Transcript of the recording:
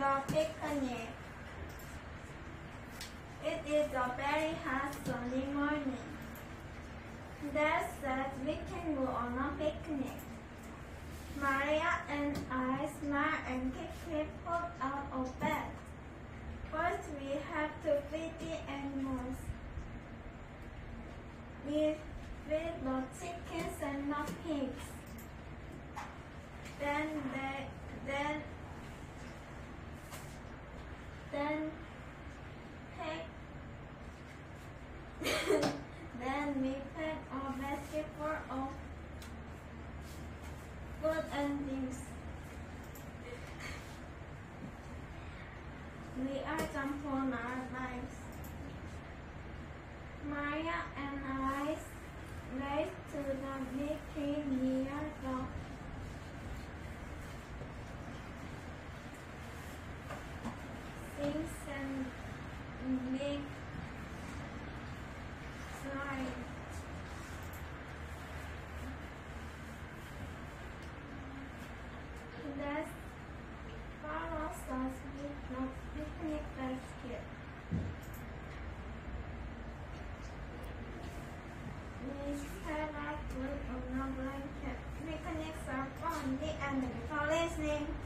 the picnic. It is a very hot sunny morning. Dad said we can go on a picnic. Maria and I smile and quickly pop out of bed. First, we have to feed the animals. We feed the chickens and the pigs. then we pack our basket for all food and things. We are Tampona lives. Maya and I and and the before listening.